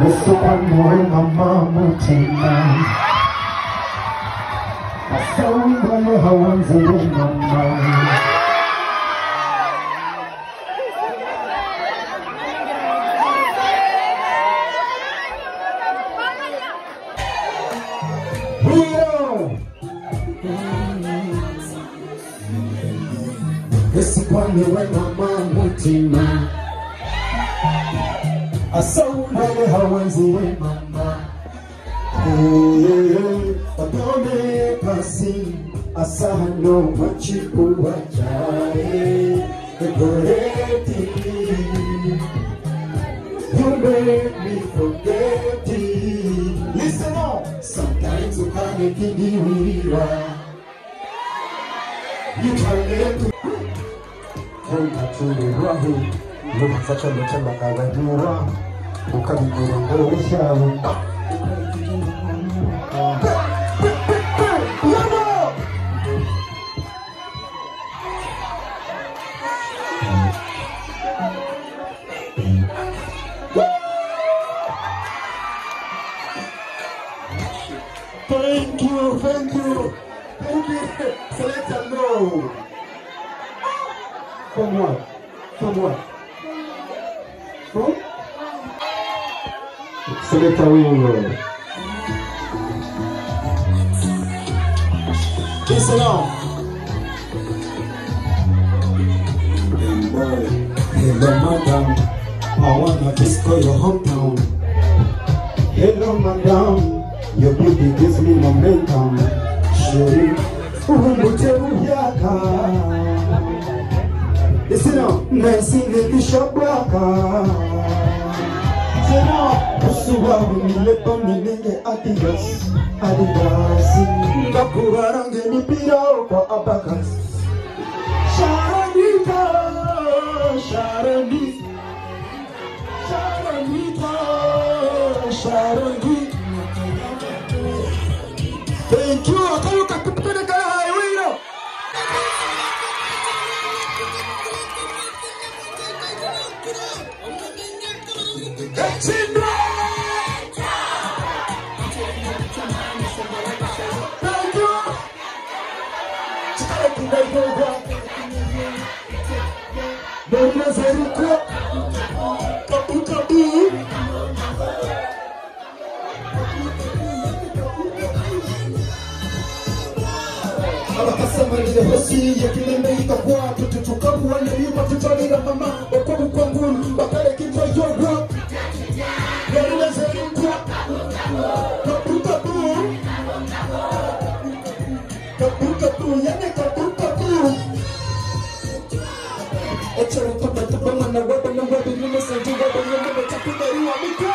Musuka moyo mama mutima Asawumbale hawanzire mama Esikwanye we mama mutima Asawumbale hawanzire mama Otome pasi asahano machikuwa jare Egoreti You make me forget it. Listen up. Sometimes you can't get it You can get 호이 다춘이 후아히 이 박사천 노천 막가가 후라 북한이 구름 호시아우 From what? From what? From? Selector, we Listen up. Hello madam, I wanna disco your hometown. Hello madam, your beauty gives me momentum. Shuri, urumute uyaka. Listen up, naisile kishabwaka. Tena, usuwa unilepa milenge adidas, adidas. Abakas. Thank you. Ela passa mais de rocinha que nem meio da quadra waba nyuma bachakudariwa mikwa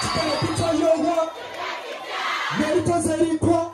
tukala kitwa yogwa yarile zerinkwa